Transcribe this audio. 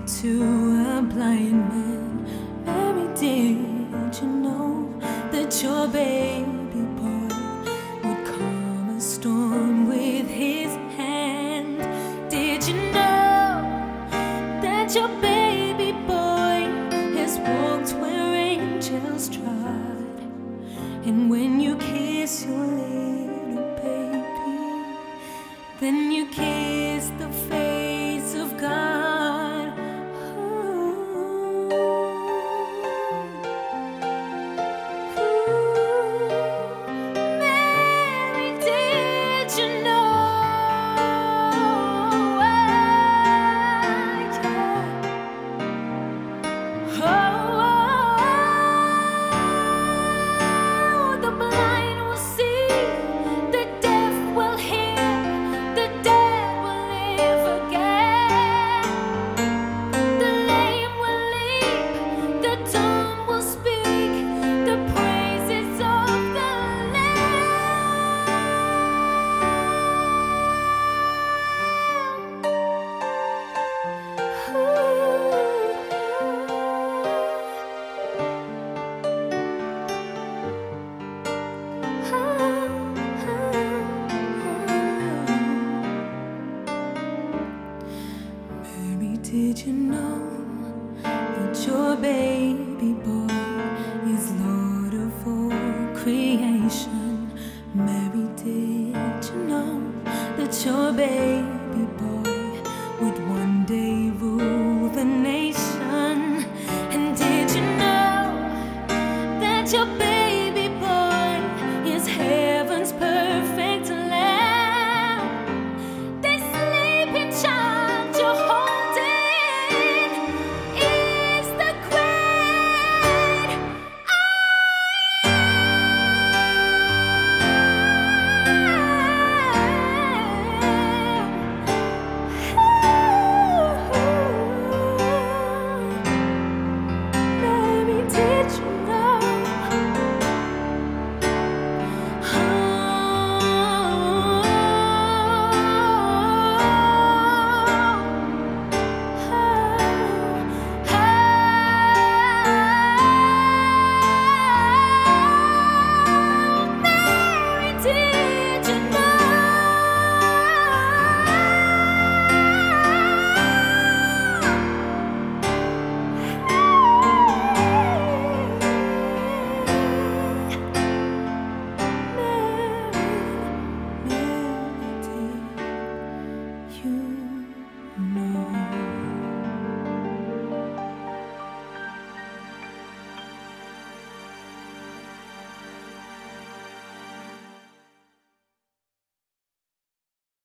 to a blind man? Mary, did you know that your baby boy would calm a storm with his hand? Did you know? that your baby boy has walked where angels trod. And when you kiss your little baby, then you kiss the face did you know that your baby boy is Lord of all creation?